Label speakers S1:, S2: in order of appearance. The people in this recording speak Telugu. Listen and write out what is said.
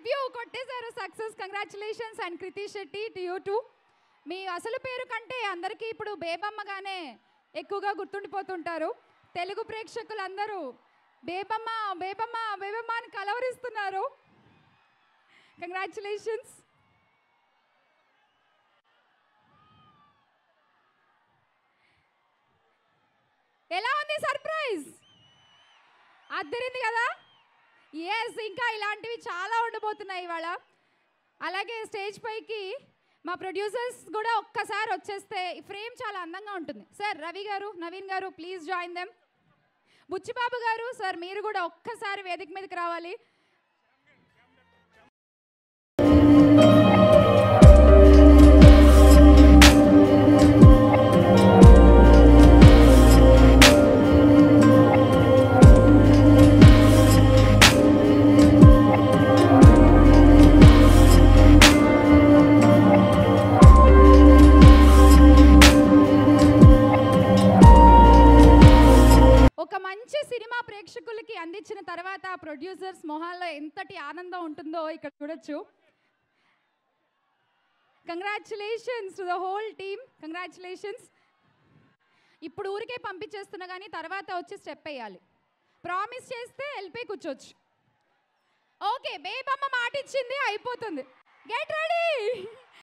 S1: విద్యు కొట్టేశారు. Success congratulations and Krithi Shetty to you too. మీ అసలు పేరు కంటే అందరికీ ఇప్పుడు బేబమ్మగానే ఎక్కువగా గుర్తుండిపోతుంటారు. తెలుగు ప్రేక్షకులందరూ బేబమ్మ బేబమ్మ బేబమ్మ అని కలవరిస్తున్నారు. కంగ్రాచులేషన్స్. ఎలా ఉంది సర్ప్రైజ్? అద్దరింది కదా? ఎస్ ఇంకా ఇలాంటివి చాలా ఉండబోతున్నాయి ఇవాళ. అలాగే స్టేజ్ పైకి మా ప్రొడ్యూసర్స్ కూడా ఒక్కసారి వచ్చేస్తే ఫ్రేమ్ చాలా అందంగా ఉంటుంది. సార్ రవి గారు నవీన్ గారు ప్లీజ్ జాయిన్ దెమ్ బుచ్చిబాబు గారు సార్ మీరు కూడా ఒక్కసారి వేదిక మీదకి రావాలి. సినిమా ప్రేక్షకులకి అందించిన తర్వాత ప్రొడ్యూసర్స్ మొహాల్లో ఎంతటి ఆనందం ఉంటుందో ఇక్కడ చూడొచ్చు. Congratulations to the whole team congratulations ఇప్పుడు ఊరికే పంపించేస్తున్నా కానీ తర్వాత వచ్చి స్టెప్ వేయాలి. ప్రామిస్ చేస్తే వెళ్ళిపోయి కూర్చోవచ్చు. ఓకే బేబమ్మ మాటిచ్చింది అయిపోతుంది. Get ready